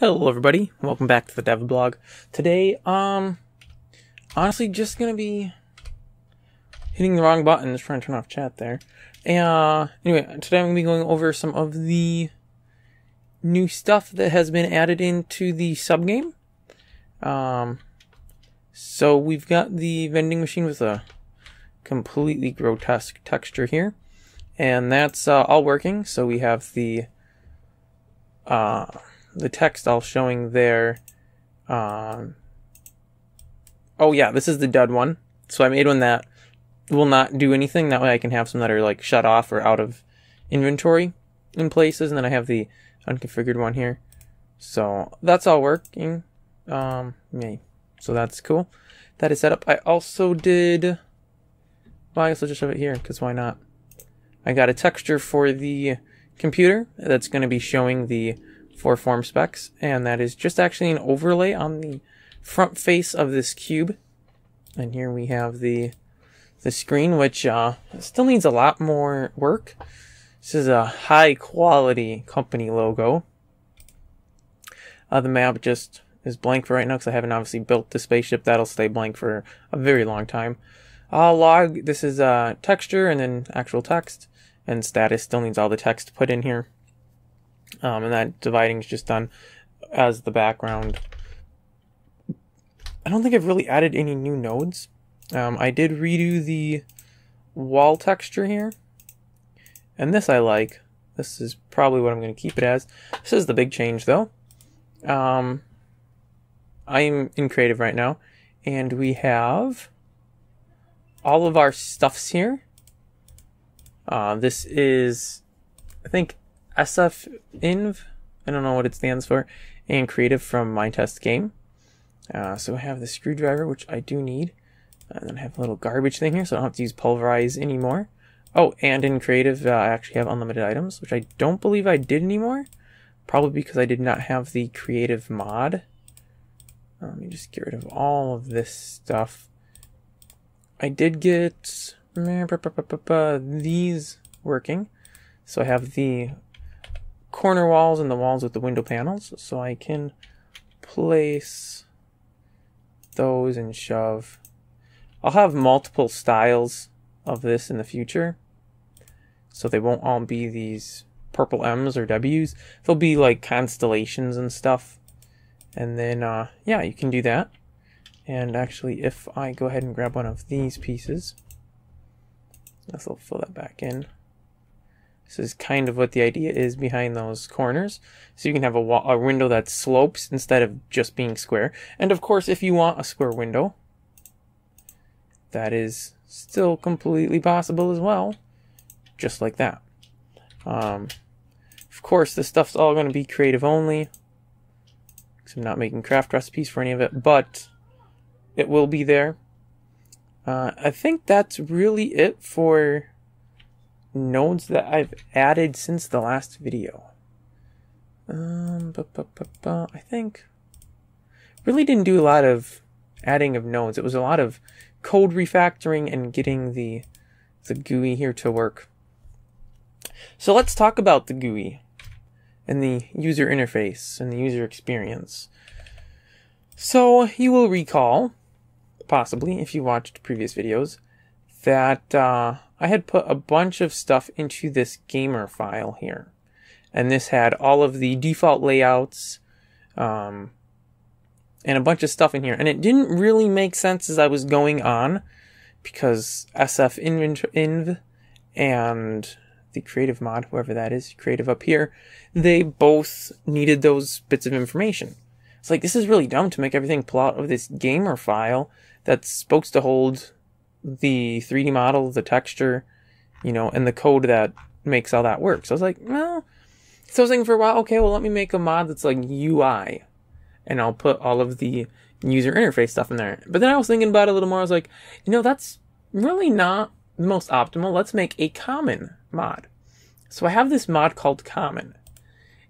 Hello everybody, welcome back to the Dev Blog. Today, um, honestly just gonna be hitting the wrong buttons, trying to turn off chat there. Uh, anyway, today I'm gonna be going over some of the new stuff that has been added into the subgame. Um, so we've got the vending machine with a completely grotesque texture here. And that's uh, all working, so we have the uh, the text all showing there. Um, oh yeah, this is the dud one. So I made one that will not do anything. That way I can have some that are like shut off or out of inventory in places. And then I have the unconfigured one here. So that's all working. Um, me. So that's cool. That is set up. I also did. Well, I guess I'll just shove it here because why not? I got a texture for the computer that's going to be showing the four form specs, and that is just actually an overlay on the front face of this cube. And here we have the the screen, which uh, still needs a lot more work. This is a high quality company logo. Uh, the map just is blank for right now because I haven't obviously built the spaceship. That'll stay blank for a very long time. Uh, log, this is uh, texture and then actual text. And status still needs all the text put in here. Um, and that dividing is just done as the background. I don't think I've really added any new nodes. Um, I did redo the wall texture here. And this I like. This is probably what I'm going to keep it as. This is the big change though. Um, I'm in creative right now. And we have all of our stuffs here. Uh, this is, I think, SF Inv. I don't know what it stands for. And creative from my test game. Uh, so I have the screwdriver, which I do need. And then I have a little garbage thing here, so I don't have to use pulverize anymore. Oh, and in creative, uh, I actually have unlimited items, which I don't believe I did anymore. Probably because I did not have the creative mod. Uh, let me just get rid of all of this stuff. I did get these working. So I have the corner walls and the walls with the window panels. So I can place those and shove. I'll have multiple styles of this in the future. So they won't all be these purple M's or W's. They'll be like constellations and stuff. And then, uh, yeah, you can do that. And actually, if I go ahead and grab one of these pieces, let's fill that back in. This is kind of what the idea is behind those corners. So you can have a, wall, a window that slopes instead of just being square. And of course, if you want a square window, that is still completely possible as well. Just like that. Um, of course, this stuff's all going to be creative only. Because I'm not making craft recipes for any of it. But it will be there. Uh, I think that's really it for nodes that I've added since the last video. Um, I think really didn't do a lot of adding of nodes. It was a lot of code refactoring and getting the the GUI here to work. So let's talk about the GUI and the user interface and the user experience. So you will recall, possibly if you watched previous videos, that uh, I had put a bunch of stuff into this gamer file here. And this had all of the default layouts um, and a bunch of stuff in here. And it didn't really make sense as I was going on because SF Inv and the creative mod, whoever that is, creative up here, they both needed those bits of information. It's like, this is really dumb to make everything pull out of this gamer file that's supposed to hold the 3D model, the texture, you know, and the code that makes all that work. So I was like, well, so I was thinking for a while, okay, well, let me make a mod that's like UI and I'll put all of the user interface stuff in there. But then I was thinking about it a little more. I was like, you know, that's really not the most optimal. Let's make a common mod. So I have this mod called common.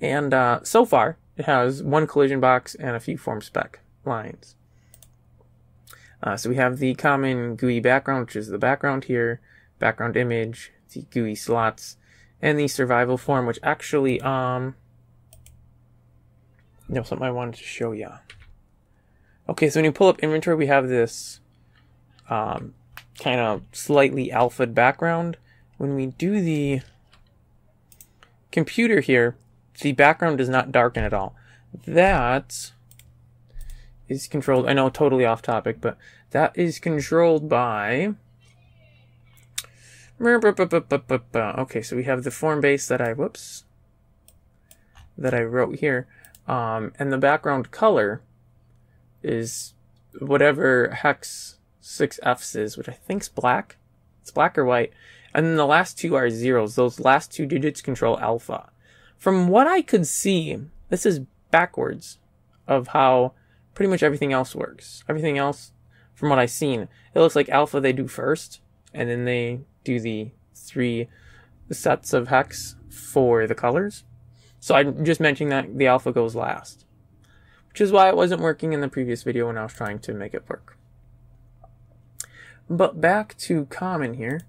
And uh, so far, it has one collision box and a few form spec lines. Uh, so we have the common GUI background, which is the background here, background image, the GUI slots, and the survival form, which actually, um, No, something I wanted to show you. Okay, so when you pull up inventory, we have this um, kind of slightly alpha background. When we do the computer here, the background does not darken at all. That is controlled, I know totally off topic, but that is controlled by Okay, so we have the form base that I whoops that I wrote here, um, and the background color is whatever hex six Fs is, which I think's black. It's black or white, and then the last two are zeros. Those last two digits control alpha. From what I could see, this is backwards of how pretty much everything else works. Everything else, from what I've seen, it looks like alpha they do first, and then they do the three sets of hex for the colors. So I'm just mentioning that the alpha goes last, which is why it wasn't working in the previous video when I was trying to make it work. But back to common here.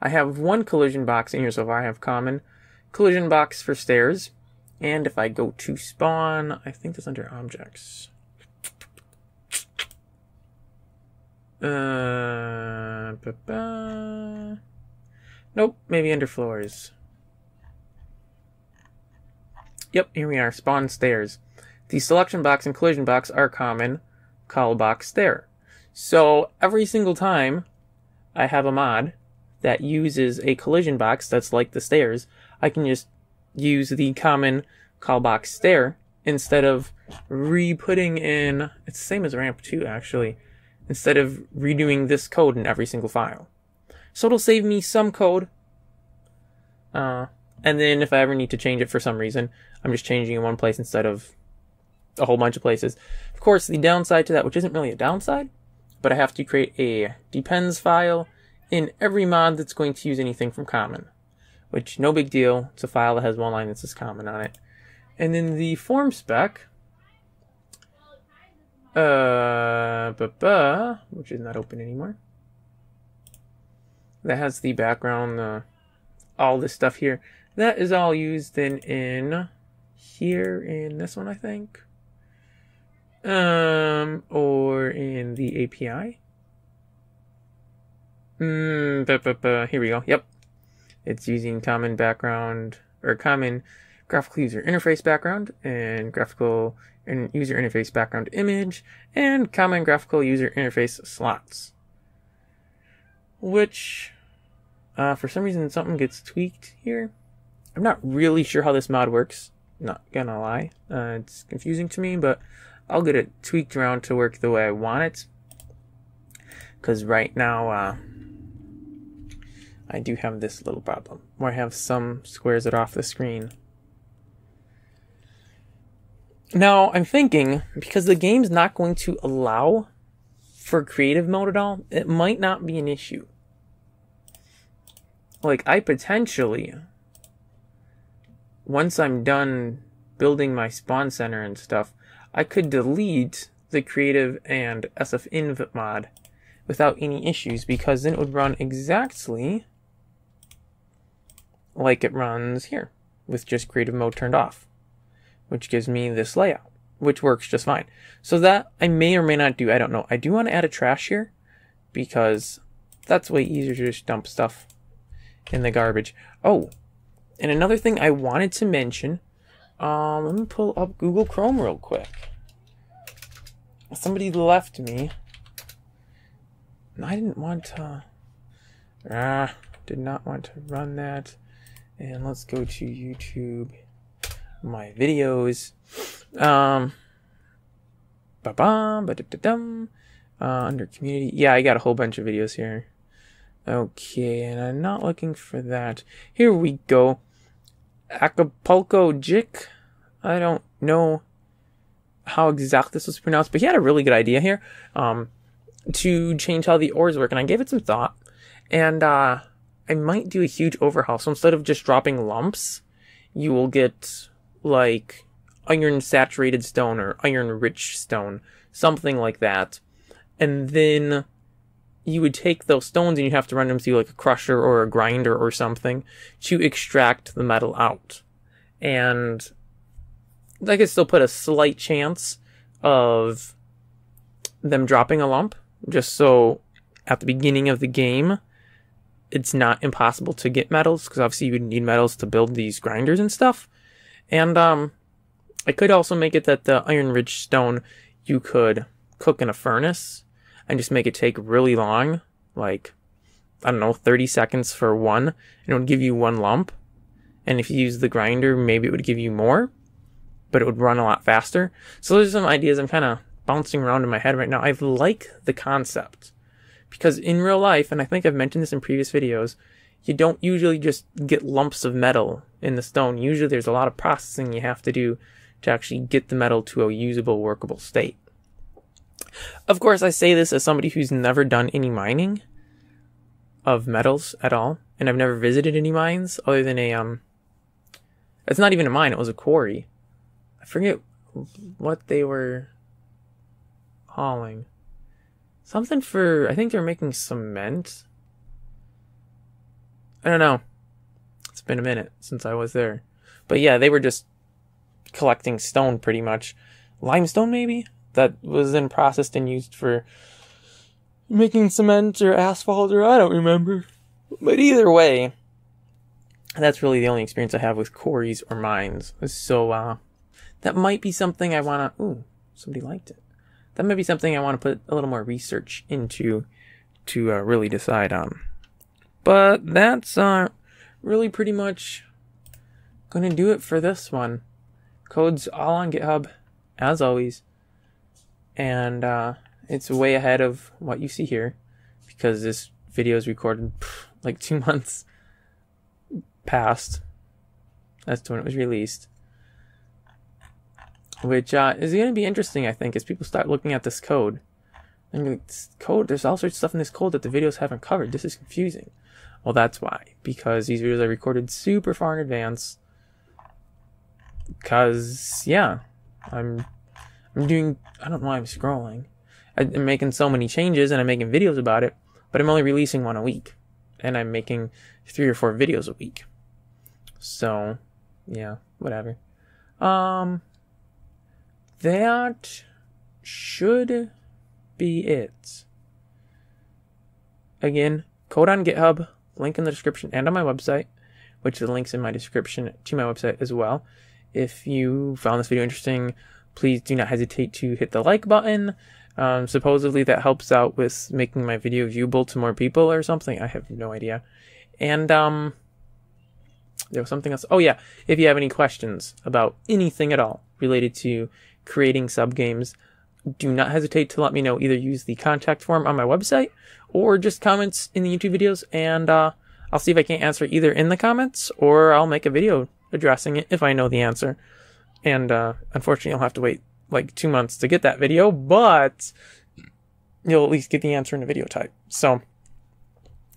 I have one collision box in here so far. I have common, collision box for stairs, and if I go to spawn, I think that's under objects. Uh, Nope, maybe under floors. Yep, here we are, spawn stairs. The selection box and collision box are common, call box stair. So every single time I have a mod that uses a collision box that's like the stairs, I can just use the common call box stair instead of re-putting in, it's the same as ramp 2 actually, instead of redoing this code in every single file. So it'll save me some code. Uh, and then if I ever need to change it for some reason, I'm just changing in one place instead of a whole bunch of places. Of course, the downside to that, which isn't really a downside, but I have to create a depends file in every mod that's going to use anything from common, which no big deal. It's a file that has one line that says common on it. And then the form spec, uh, which is not open anymore that has the background, uh, all this stuff here. That is all used then in here in this one, I think. Um, or in the API. Mm, but, but, but, here we go. Yep. It's using common background or common graphical user interface background and graphical user interface background image and common graphical user interface slots which uh, for some reason something gets tweaked here. I'm not really sure how this mod works. Not gonna lie, uh, it's confusing to me, but I'll get it tweaked around to work the way I want it. Because right now, uh, I do have this little problem where I have some squares that are off the screen. Now, I'm thinking, because the game's not going to allow for creative mode at all, it might not be an issue. Like, I potentially, once I'm done building my spawn center and stuff, I could delete the creative and sfinv mod without any issues because then it would run exactly like it runs here with just creative mode turned off, which gives me this layout which works just fine. So that I may or may not do, I don't know. I do want to add a trash here because that's way easier to just dump stuff in the garbage. Oh, and another thing I wanted to mention, um, let me pull up Google Chrome real quick. Somebody left me. I didn't want to, ah, did not want to run that. And let's go to YouTube, my videos. Um, ba ba da da dum. Uh, under community, yeah, I got a whole bunch of videos here. Okay, and I'm not looking for that. Here we go. Acapulco Jick. I don't know how exact this was pronounced, but he had a really good idea here. Um, to change how the ores work, and I gave it some thought. And uh, I might do a huge overhaul. So instead of just dropping lumps, you will get like iron saturated stone or iron rich stone, something like that. And then you would take those stones and you'd have to run them through like a crusher or a grinder or something to extract the metal out. And I could still put a slight chance of them dropping a lump, just so at the beginning of the game, it's not impossible to get metals, because obviously you would need metals to build these grinders and stuff. And um, I could also make it that the iron rich stone you could cook in a furnace and just make it take really long, like I don't know, 30 seconds for one, and it would give you one lump. And if you use the grinder, maybe it would give you more, but it would run a lot faster. So those are some ideas I'm kind of bouncing around in my head right now. I like the concept because in real life, and I think I've mentioned this in previous videos, you don't usually just get lumps of metal in the stone. Usually there's a lot of processing you have to do to actually get the metal to a usable, workable state. Of course, I say this as somebody who's never done any mining of metals at all, and I've never visited any mines other than a um. It's not even a mine; it was a quarry. I forget what they were hauling. Something for I think they're making cement. I don't know. It's been a minute since I was there, but yeah, they were just collecting stone pretty much, limestone maybe that was then processed and used for making cement or asphalt or I don't remember. But either way, that's really the only experience I have with quarries or mines. So uh, that might be something I want to. Ooh, somebody liked it. That might be something I want to put a little more research into to uh, really decide on. But that's uh, really pretty much going to do it for this one. Code's all on GitHub, as always. And uh, it's way ahead of what you see here because this video is recorded pff, like two months past That's when it was released. Which uh, is going to be interesting, I think, as people start looking at this code. And like, this code, there's all sorts of stuff in this code that the videos haven't covered. This is confusing. Well, that's why. Because these videos are recorded super far in advance. Because, yeah, I'm, I'm doing, I don't know why I'm scrolling. I'm making so many changes and I'm making videos about it, but I'm only releasing one a week. And I'm making three or four videos a week. So, yeah, whatever. Um, that should be it. Again, code on GitHub, link in the description and on my website, which the link's in my description to my website as well. If you found this video interesting, please do not hesitate to hit the like button. Um, supposedly that helps out with making my video viewable to more people or something. I have no idea. And um, there was something else. Oh yeah, if you have any questions about anything at all related to creating sub games, do not hesitate to let me know. Either use the contact form on my website or just comments in the YouTube videos, and uh, I'll see if I can't answer either in the comments or I'll make a video addressing it if I know the answer. And uh, unfortunately, I'll have to wait like two months to get that video, but you'll at least get the answer in a video type. So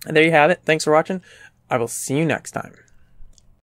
there you have it. Thanks for watching. I will see you next time.